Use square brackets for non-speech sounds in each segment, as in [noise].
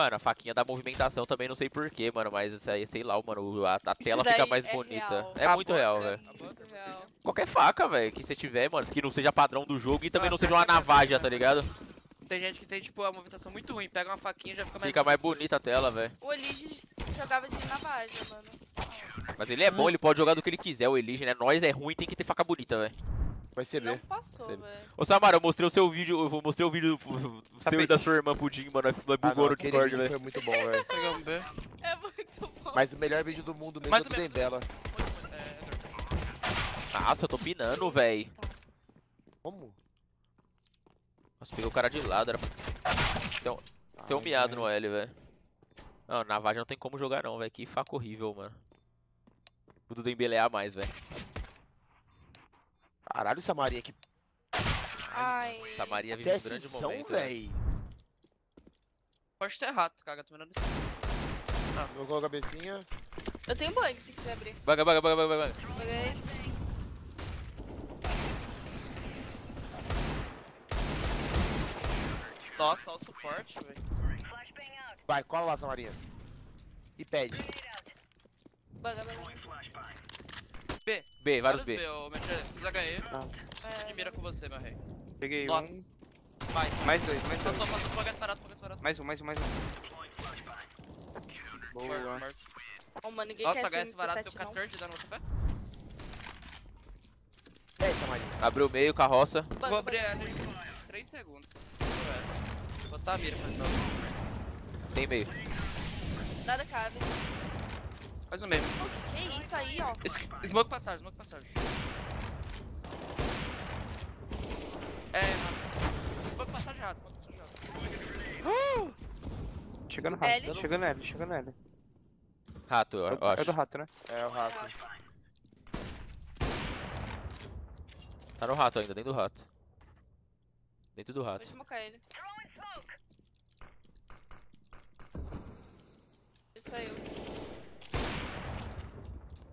Mano, a faquinha da movimentação também não sei porquê, mano, mas isso aí, sei lá, mano, a, a tela fica mais é bonita. real. É A muito real, é- velho. Qualquer faca, velho, que você tiver, mano, que não seja padrão do jogo e também Ah, não seja uma navaja, tá ligado? Tem gente que tem, tipo, a movimentação muito ruim. Pega uma faquinha e já fica mais... Fica mais bonita a tela, velho. O Elige jogava de navaja, mano. Mas ele é bom, ele pode jogar do que ele quiser, o Elige, né? Nós é ruim, tem que ter faca bonita, velho. Vai ser Não B. passou, velho. Ô Samara, eu mostrei o seu vídeo, eu mostrei o vídeo do- seu e da sua irmã pudim, mano, nós Ah, bugou não, no Discord, velho. foi muito bom, velho. É muito bom. Mas o melhor vídeo do mundo mesmo Mais é do. Dembela. É. Nossa, eu tô pinando, velho. Como? Nossa, peguei o cara de lado, era... Tem um, tem um Ai, miado no. L, velho. Não, navaja não tem como jogar não, velho. Que faca horrível, mano. O do Dembele é a mais, velho. Caralho, essa Maria aqui. Ai. Essa Maria vive um grande momento, velho. véi. Pode ter rato, cara. Tô mirando isso. Vou colocar a cabecinha. Eu tenho bug se quiser abrir. Baga, baga, baga, baga, baga. Peguei. Nossa, olha o suporte, velho. Vai, cola lá, Samarinha. E pede. Baga, baga. B. B, vários B. B, ô. Fiz HE. É, De mira com você, meu rei. Peguei Nossa. um. Vai. Mais dois, mais dois. Passou, passou. Foguete disparado, foguete disparado. Mais um, mais um, mais um. Boa. Ô, mano, ninguém Nossa, quer HS disparado, deu 7 não. 14 de dano no pé. Pede, Samarinha. Abriu o meio, carroça. Vou abrir em 3 segundos. Vou botar a mira pra jogo. Tem meio. Nada cabe. Faz o mesmo. Pô, que é isso aí, ó? Es- Smoke passagem, smoke passagem. É, rato. Smoke passagem rato, smoke passagem rato. Chegando L. rato. Chegando L, chegando L. Rato, eu, É eu do- É acho. do rato, né? É o rato. Tá no rato ainda, dentro do rato. Dentro do Vou rato. smocar ele. Ele saiu.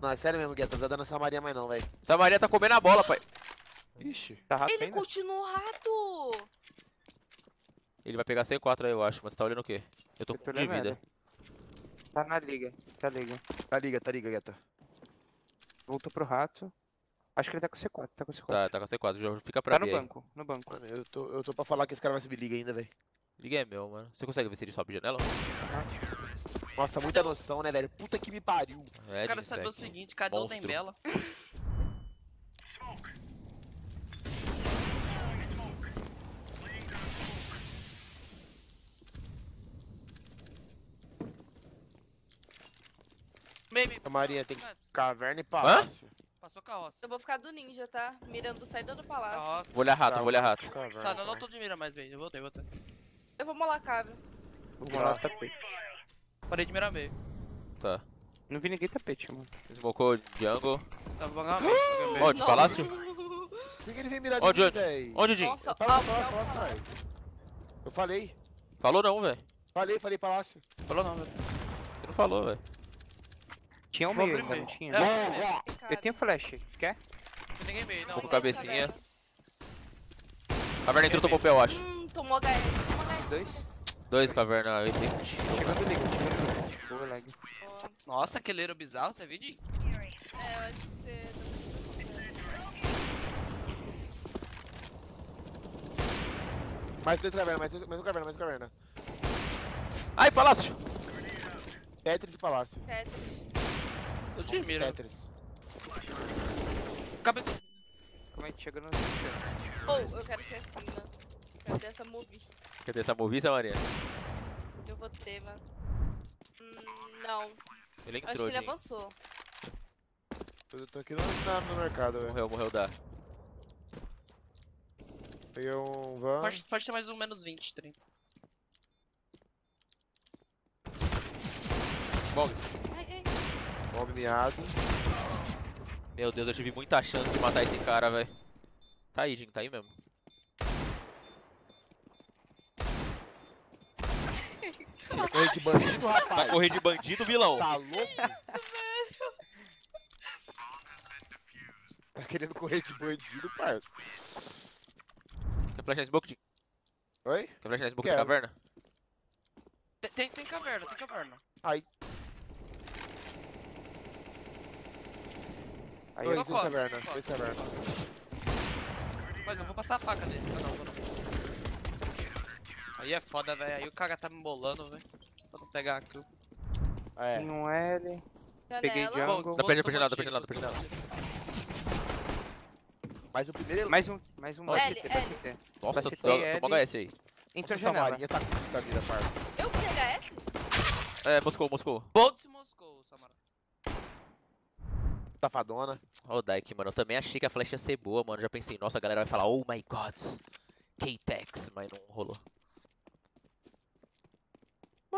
Não, é sério mesmo, Gueto. Não tá dando essa Maria mais não, velho. Essa Maria tá comendo a bola, pai. Ixi. Tá rato Ele ainda? continua rato! Ele vai pegar C4 aí, eu acho, mas tá olhando o quê? Eu tô Eu com tô de vida. Tá na liga, tá liga. Tá liga, tá liga, Gueto. Voltou pro rato. Acho que ele tá com C4, tá com C4. Tá, tá com C4, já fica pra Tá no aí. banco, no banco. Mano, eu tô, eu tô pra falar que esse cara vai subir liga ainda, velho. Liga é meu, mano. Você consegue ver se ele sobe janela? Nossa, muita noção, né, velho? Puta que me pariu. É, O cara de sabe o seguinte, cadê o Monstro. Dembela? Maybe. A Maria tem Passou caverna e palácio. carroça. Eu vou ficar do ninja, tá? Mirando saída do palácio. Carroça. Vou olhar rato, Tá, vou olhar rato. Caverna, Tá, não, não tô de mira mais, velho. Eu voltei, voltei. Eu vou molar cave. Vou lá, tapete. Parei de mirar meio. Tá. Não vi ninguém tapete, mano. Smocou jungle. Tá, ganhar meio. Onde? Palácio? Por que ele vem mirar Onde, de mim, onde? velho? Onde, Jim? Nossa, Palácio, ó, palácio, ó, palácio, caralho. Eu falei. Falou não, velho. Falei, falei palácio. Falou não, velho. Você não falou, velho. Tinha um meio ainda, não tinha? É. Cabe. Eu tenho flash, quer? Tem ninguém meio, não. Vou com cabecinha. Caverna entrou, tomou pé, eu acho. Hum, tomou HS. Tomou HS. Dois. Dois caverna 80. Chegando liga, chegando liga. Boa lag. Nossa, aquele era bizarro, você viu? É, eu acho que você. Mais dois caverna, mais, dois, mais um caverna, mais um caverna. Ai, palácio! Tetris e palácio. Tetris. Eu te miro. Tetris. Cabe... Calma aí, chegando no Ou, eu quero ser assim, mano. Quero ter essa movie. Quer ter essa moviça, Maria? Eu vou ter, mano. Hum, não. Ele Eu acho que entrou, ele Jim. avançou. Eu tô aqui no, na- no mercado, velho. Morreu, morreu, dá. Peguei um van. Pode, pode ter mais um menos 20, 30. Bom, Ai, ai. Mob miado. meu Deus, eu tive muita chance de matar esse cara, velho. Tá aí, Jim, tá aí mesmo. Tira correr de bandido, Vai rapaz. correr de bandido, vilão. Tá louco? Tá querendo correr de bandido, parça. Quer flash na smoke, Jim? Oi? Quer flash na smoke Quero. da caverna? Tem, tem, tem caverna, tem caverna. Aí, Aí dois, caverna, dois caverna. Mas eu vou passar a faca dele. Ah, não, vou não. Aí é foda, velho. Aí o cara tá me bolando, velho. Pra não pegar a kill. É, Tem um L. Peguei jungle. Dá pra ir, dá pra janela, dá pra janela, dá pra mas o primeiro... Mais um, mais um L, CT, L. CT. Nossa, TL. toma HS aí. Entrou a janela. marinha tá com muita vida, parça. Eu que HS? É, Moscou, Moscou. Boltz Moscou, Samara. Safadona. Ó, o Dyke, mano. Eu também achei que a flecha ia ser boa, mano. Já pensei, nossa, a galera vai falar, oh my god, K-Tex, mas não rolou.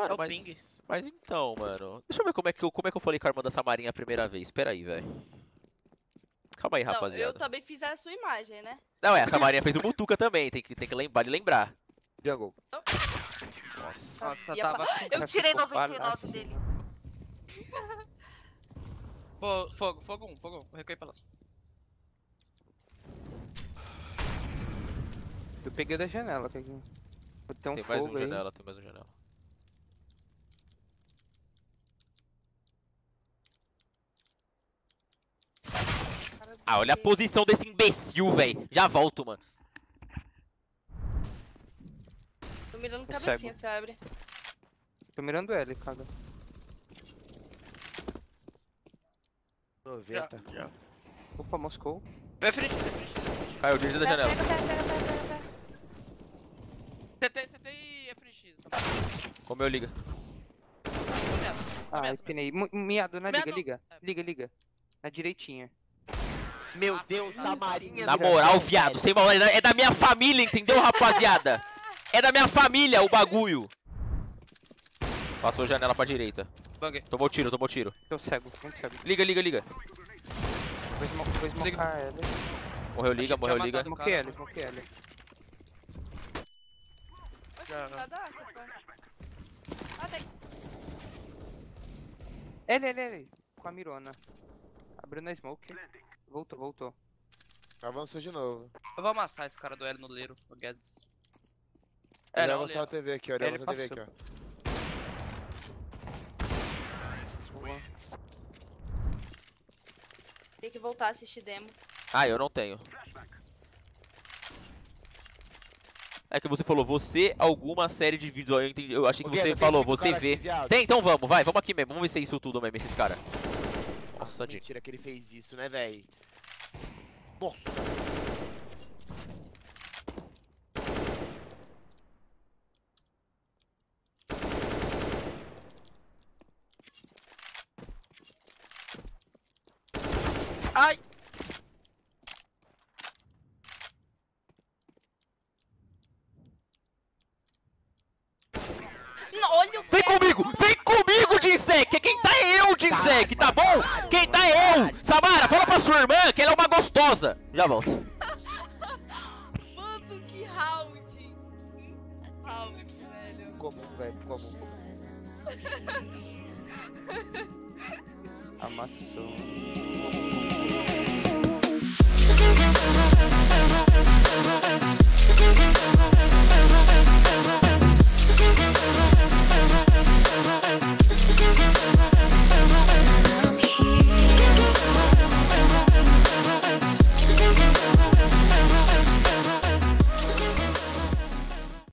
Mano, É o mas. ping. Mas então, mano. Deixa eu ver como é que eu, como é que eu falei com a irmã dessa marinha a primeira vez. Espera aí, velho. Calma aí, Não, eu rapaziada. também fiz a sua imagem, né? Não, é, essa marinha fez o Mutuca também. Tem que, tem que lembrar de lembrar. Jungle. Nossa. Nossa, tava. Eu Cara, tirei ficou 99 palhaço. dele. Fo- Fogo, fogo um, fogo um. Recuei pelas. Eu peguei da janela, peguei. Tem um Tem mais um fogo aí. janela, tem mais um janela. Cara Ah, olha a posição desse imbecil, velho. Já volto, mano. Tô mirando É cabecinha, você abre. Tô mirando L, caga. 90. Opa, Moscou. Vem frente, vem frente. Caiu direito da Pega, janela. pega, pega, pega, pega. CT, CT e FNX. Samara. Comeu, liga. Ah, eu pinei. Miado, na liga, Medo. liga. É. Liga, liga. Na direitinha. Meu Deus, a marinha Na moral, viado, velho. sem mal, é da minha família, entendeu, rapaziada? É da minha família o bagulho. Passou janela pra direita. Bang. Tomou tiro, tomou tiro. Tô cego, muito cego. Liga, liga, liga. Vou smo- vou smocar L. Morreu, liga, morreu, liga. smokei L. Oxe, Já. tá. Ah. L, L, L. Com a mirona. Abriu na smoke. Voltou, voltou. Avançou de novo. Eu vou amassar esse cara do L no Leiro, o Guedes. Ele É, não, avançar a. TV aqui, ó. Ele Ele avançou a TV aqui, ó. Tem que voltar a assistir demo. Ah, eu não tenho. É que você falou, você alguma série de vídeos, eu, entendi, eu achei que Ô, você falou, você vê. aqui. Tem, então vamos, vai, vamos aqui mesmo, vamos ver se é isso tudo mesmo, esses caras. Nossa, Dick. Mentira que ele fez isso, né, velho? Nossa. Ai! Não, olha o Vem comigo! Vem comigo, Dinzek! Quem tá é eu, Dinzek, tá bom? Quem burro! Samara, fala pra sua irmã que ela é uma gostosa! Já volto. [laughs] Mano, que round! Que round, velho. Comum, velho, comum. Amassou. Thank [laughs]